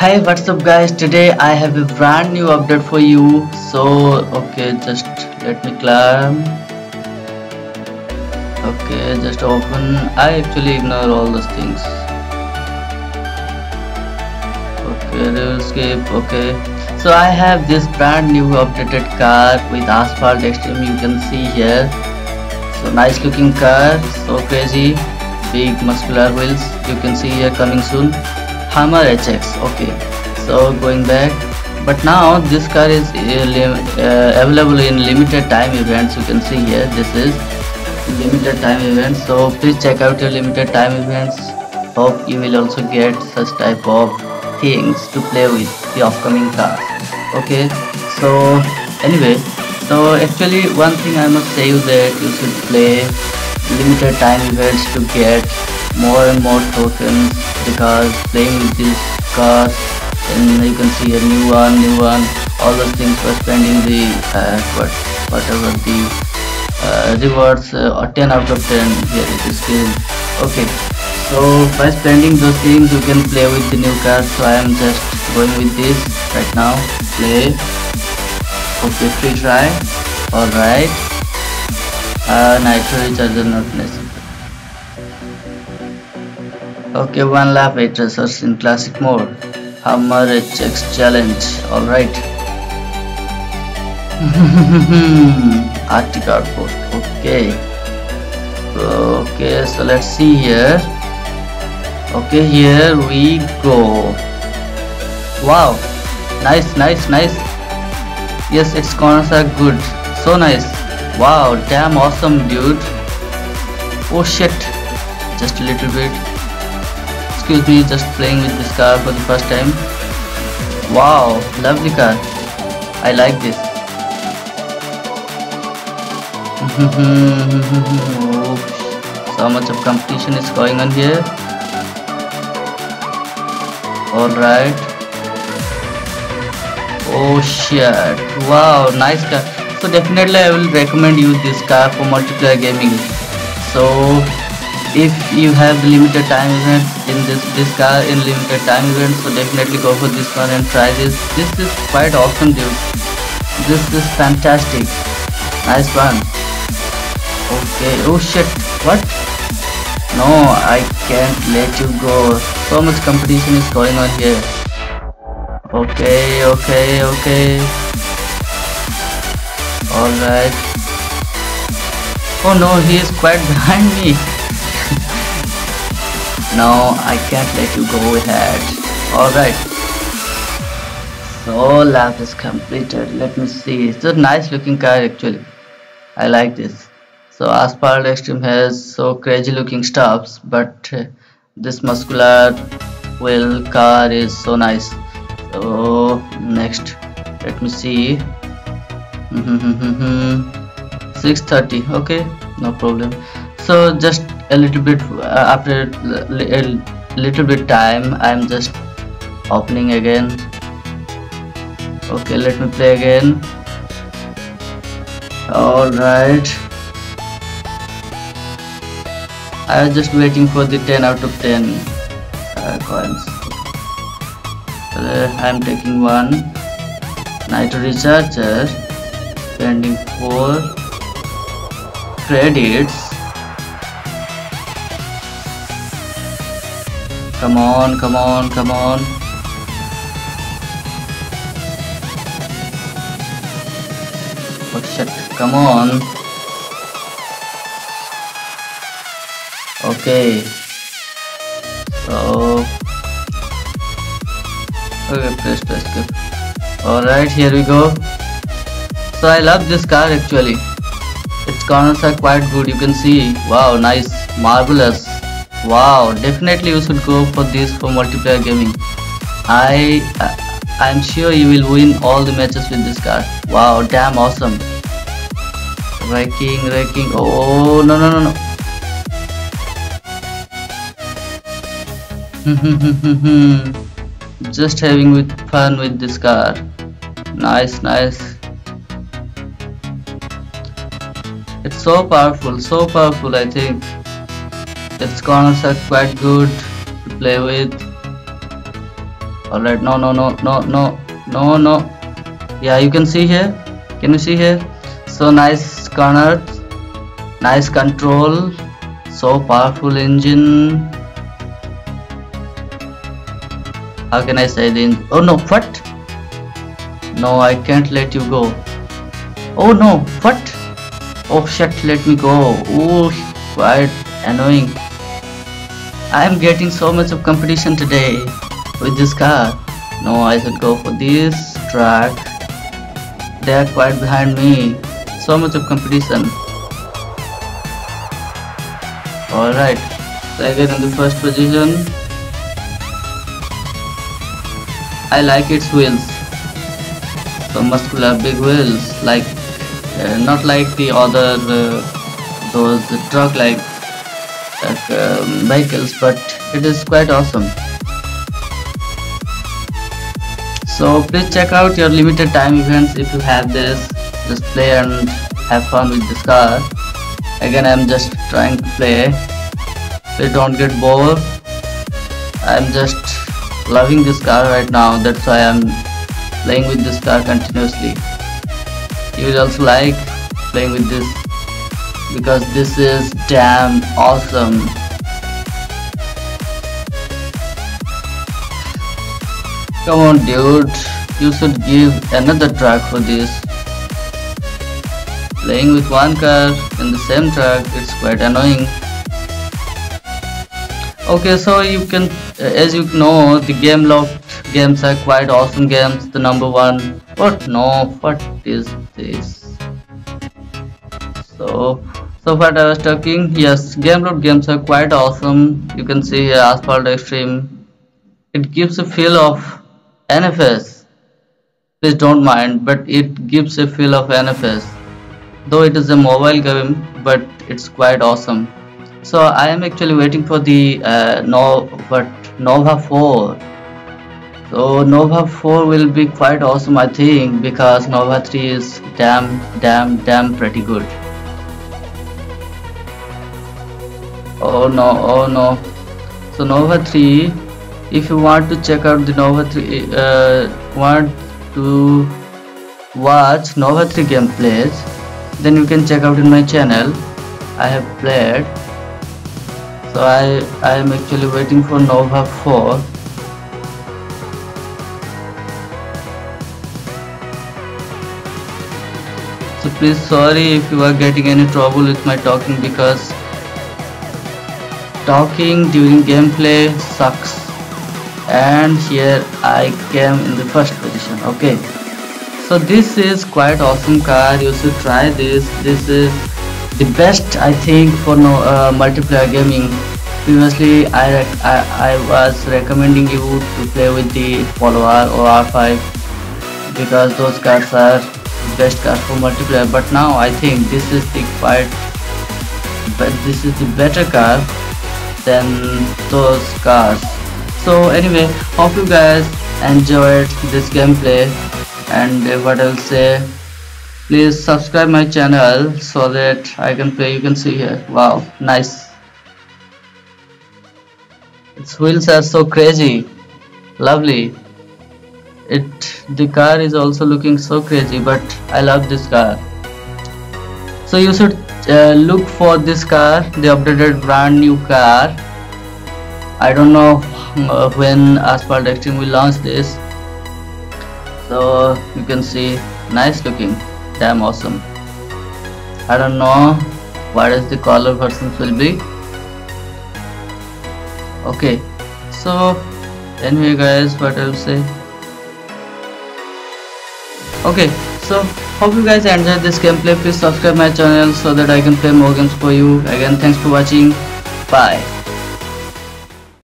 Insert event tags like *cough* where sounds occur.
Hey what's up guys? Today I have a brand new update for you. So okay just let me climb. Okay just open. I actually ignore all those things. Okay escape okay. So I have this brand new updated car with Asphalt Xtreme you can see here. So nice looking car so crazy. Big muscular wheels you can see here coming soon Hummer HX okay. So going back but now this car is uh, uh, available in limited time events. You can see here this is limited time events. So please check out your limited time events. Hope you will also get such type of things to play with the upcoming cars okay so anyway so actually one thing I must say you that you should play limited time events to get more and more tokens because playing with these cards and you can see a new one new one. All those things for spending the uh, what whatever the uh, rewards uh, 10 out of 10 here it is given okay so by spending those things you can play with the new cards. So i am just going with this right now play. Okay free try. All right. Uh, nitro recharger not necessary Okay, one lap 8 racers in classic mode. Hummer HX challenge. Alright. *laughs* Arctic outpost. Okay. Okay, so let's see here. Okay, here we go. Wow. Nice, nice, nice. Yes, its corners are good. So nice. Wow, damn awesome, dude. Oh shit. Just a little bit excuse me just playing with this car for the first time. Wow lovely car. I like this. *laughs* So much of competition is going on here. Alright oh shit. Wow nice car. So definitely I will recommend you this car for multiplayer gaming. So if you have limited time events in this this car in limited time events so definitely go for this one and try this. This is quite awesome dude. This is fantastic. Nice one. Okay. Oh shit. What? No i can't let you go. So much competition is going on here. Okay okay okay. All right. Oh no he is quite *laughs* behind me no, I can't let you go ahead. Alright. So lap is completed. Let me see. It's a nice looking car actually. I like this. So Asphalt Xtreme has so crazy looking stuffs, but uh, this muscular wheel car is so nice. So next, let me see. 630. Okay, no problem. So just a little bit uh, after a little bit time I'm just opening again. Okay let me play again. Alright I was just waiting for the 10 out of 10 uh, coins. Uh, I'm taking one. Nitro recharger spending 4 credits Come on, come on, come on. Oh shit, come on. Okay. So Okay, press press skip. Alright, here we go. So I love this car actually. Its corners are quite good, you can see. Wow, nice, marvelous. Wow, definitely you should go for this for multiplayer gaming. I I'm sure you will win all the matches with this car. Wow, damn awesome. Wrecking, wrecking. Oh, oh no no no no. *laughs* Just having with fun with this car. Nice, nice. It's so powerful, so powerful I think. Its corners are quite good to play with. alright no no no no no no no. Yeah you can see here. Can you see here? So nice corners, nice control. So powerful engine. How can I say this oh no what? No I can't let you go. Oh no what? Oh shit let me go. Oh quite annoying I am getting so much of competition today with this car. No I should go for this track. They are quite behind me. So much of competition. Alright so I get in the first position. I like its wheels. So muscular big wheels like uh, not like the other uh, those truck like, like uh, vehicles but it is quite awesome. So please check out your limited time events if you have this. Just play and have fun with this car. Again i'm just trying to play. Please don't get bored. I'm just loving this car right now. That's why i'm playing with this car continuously. You will also like playing with this because this is damn awesome Come on dude, you should give another track for this. Playing with one car in the same track, it's quite annoying. Okay, so you can, uh, as you know, the Gameloft games are quite awesome games. The number one, what? No, what is this? So, so what I was talking, yes, Gameloft games are quite awesome. You can see here Asphalt Xtreme. It gives a feel of NFS. Please don't mind, but it gives a feel of NFS. Though it is a mobile game, but it's quite awesome. So I am actually waiting for the uh, no, but Nova 4. So Nova 4 will be quite awesome, I think, because Nova 3 is damn, damn, damn pretty good. Oh no, oh no. So Nova 3 if you want to check out the Nova 3 uh, want to watch Nova 3 gameplays then you can check out in my channel. I have played. So I I am actually waiting for Nova 4 so please sorry if you are getting any trouble with my talking because talking during gameplay sucks. And here I came in the first position. Okay. So this is quite awesome car. You should try this. This is the best I think for no uh, multiplayer gaming. Previously I, I, I was recommending you to play with the follower or R5 because those cars are the best cars for multiplayer. But now I think this is the quite but this is the better car than those cars. So anyway hope you guys enjoyed this gameplay. And what I'll say please subscribe my channel so that I can play you can see here. Wow nice. Its wheels are so crazy. Lovely. It the car is also looking so crazy but I love this car. So you should uh, look for this car the updated brand new car. I don't know uh, when Asphalt Xtreme will launch this. So you can see nice looking damn awesome. I don't know what is the color versions will be. Okay so anyway guys what I'll say. Okay so hope you guys enjoyed this gameplay. Please subscribe my channel so that I can play more games for you. Again thanks for watching. Bye